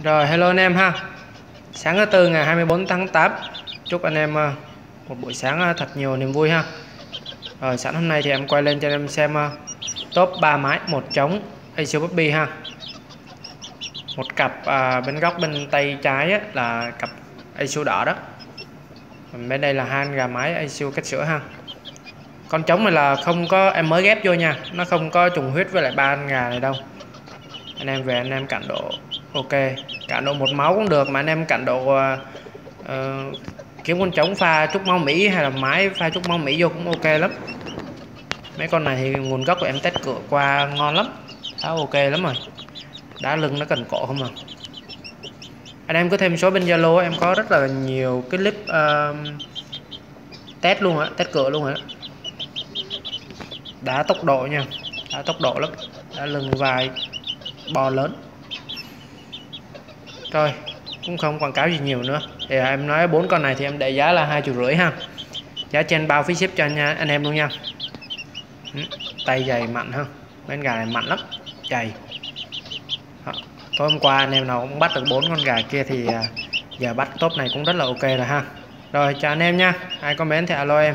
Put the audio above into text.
Rồi hello anh em ha. Sáng thứ tư ngày 24 tháng 8 Chúc anh em ờ, một buổi sáng ờ, thật nhiều niềm vui ha. Rồi sẵn hôm nay thì em quay lên cho anh em xem ờ, top 3 máy một trống Acer Puppy ha. Một cặp à, bên góc bên tay trái á, là cặp Acer đỏ đó. Bên đây là hai gà mái Acer cách sữa ha. Con trống này là không có em mới ghép vô nha. Nó không có trùng huyết với lại ba anh gà này đâu. Anh em về anh em cạnh độ ok cản độ một máu cũng được mà anh em cản độ uh, kiếm con trống pha chút máu mỹ hay là máy pha chút máu mỹ vô cũng ok lắm. Mấy con này thì nguồn gốc của em test cửa qua ngon lắm khá ok lắm rồi. Đá lưng nó cần cổ không à? Anh em có thêm số bên zalo em có rất là nhiều cái clip uh, test luôn á test cửa luôn á. Đá tốc độ nha đá tốc độ lắm đá lưng vài bò lớn rồi cũng không quảng cáo gì nhiều nữa. Thì em nói bốn con này thì em để giá là hai triệu rưỡi ha. Giá trên bao phí ship cho anh, anh em luôn nha. Ừ, tay dày mạnh ha bên gà này mạnh lắm dày tối hôm qua anh em nào cũng bắt được bốn con gà kia thì à, giờ bắt top này cũng rất là ok rồi ha. Rồi chào anh em nha ai comment thì alo em.